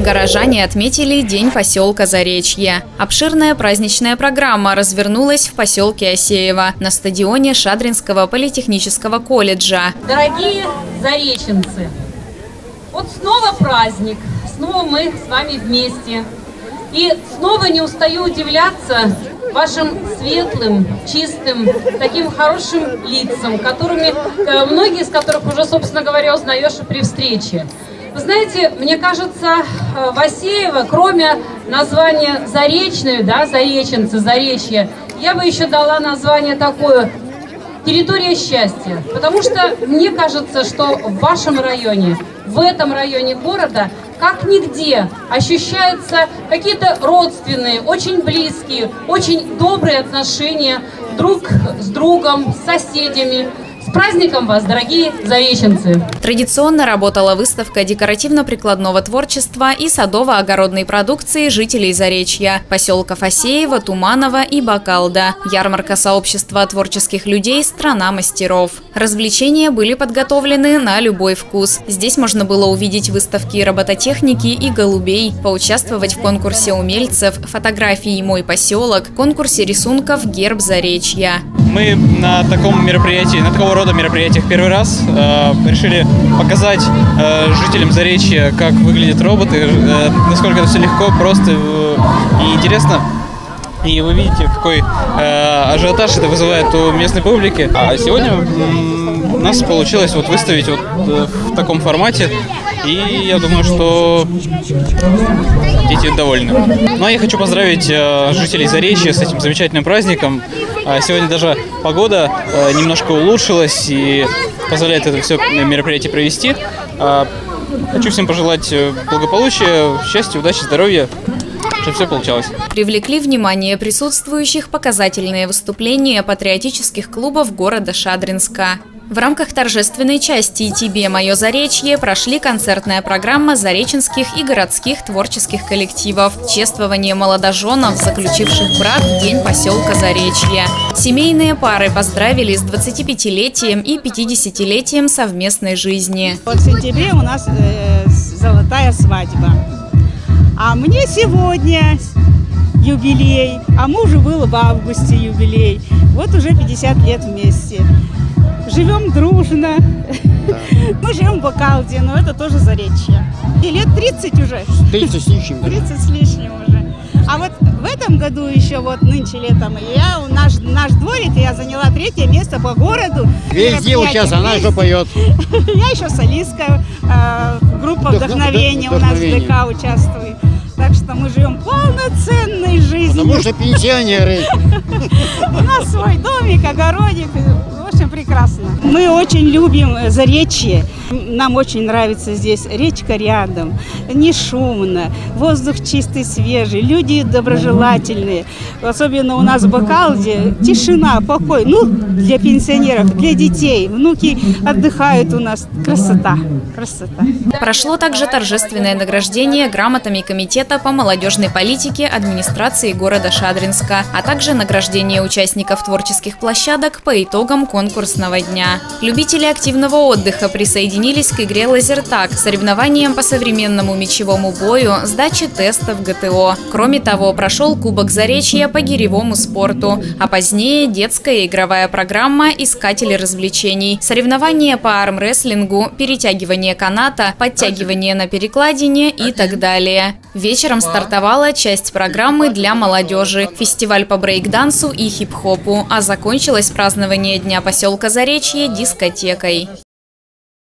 Горожане отметили День поселка Заречье. Обширная праздничная программа развернулась в поселке Осеево на стадионе Шадринского политехнического колледжа. Дорогие зареченцы, вот снова праздник, снова мы с вами вместе. И снова не устаю удивляться вашим светлым, чистым, таким хорошим лицам, которыми, э, многие из которых уже, собственно говоря, узнаешь и при встрече. Вы знаете, мне кажется, э, Васеева, кроме названия Заречную, да, Зареченцы, Заречье, я бы еще дала название такое территория счастья. Потому что мне кажется, что в вашем районе, в этом районе города, как нигде ощущаются какие-то родственные, очень близкие, очень добрые отношения друг с другом, с соседями, праздником вас, дорогие зареченцы! Традиционно работала выставка декоративно-прикладного творчества и садово-огородной продукции жителей Заречья, поселков Осеева, Туманова и Бакалда. Ярмарка сообщества творческих людей «Страна мастеров». Развлечения были подготовлены на любой вкус. Здесь можно было увидеть выставки робототехники и голубей, поучаствовать в конкурсе умельцев, фотографии «Мой поселок», конкурсе рисунков «Герб Заречья». Мы на таком мероприятии, на такого рода мероприятиях первый раз э, решили показать э, жителям Заречья, как выглядят роботы, э, насколько это все легко, просто э, и интересно. И вы видите, какой э, ажиотаж это вызывает у местной публики. А сегодня у нас получилось вот выставить вот э, в таком формате. И я думаю, что дети довольны. Ну а я хочу поздравить э, жителей Заречья с этим замечательным праздником. А сегодня даже погода э, немножко улучшилась и позволяет это все мероприятие провести. А, хочу всем пожелать э, благополучия, счастья, удачи, здоровья чтобы все получалось. Привлекли внимание присутствующих показательные выступления патриотических клубов города Шадринска. В рамках торжественной части «Тебе мое заречье» прошли концертная программа зареченских и городских творческих коллективов, чествование молодоженов, заключивших брак в день поселка Заречье. Семейные пары поздравили с 25-летием и 50-летием совместной жизни. Вот в сентябре у нас э, золотая свадьба. А мне сегодня юбилей, а мужу был в августе юбилей. Вот уже 50 лет вместе живем дружно. Да. Мы живем в Бакалде, но это тоже Заречье. И лет 30 уже. 30 с лишним. 30 с лишним уже. А вот в этом году еще вот нынче летом я наш наш дворик я заняла третье место по городу. Везде участвует, она еще поет. Я еще солистка, э, группа вдохновения у нас в ДК участвует. Так что мы живем полноценной жизнью. Потому что пенсионеры. У нас свой домик, огородик. Мы очень любим Заречье. Нам очень нравится здесь. Речка рядом, не шумно, воздух чистый, свежий, люди доброжелательные. Особенно у нас в Бакалде тишина, покой. Ну, для пенсионеров, для детей. Внуки отдыхают у нас. Красота, красота. Прошло также торжественное награждение грамотами Комитета по молодежной политике администрации города Шадринска, а также награждение участников творческих площадок по итогам конкурсного дня. Любители активного отдыха присоединились к игре «Лазертаг» соревнованиям по современному мечевому бою, сдаче тестов ГТО. Кроме того, прошел Кубок Заречья по гиревому спорту, а позднее детская игровая программа «Искатели развлечений», соревнования по армрестлингу, перетягивание каната, подтягивание на перекладине и так далее. Вечером стартовала часть программы для молодежи, фестиваль по брейкдансу и хип-хопу, а закончилось празднование Дня поселка Заречье дискотекой.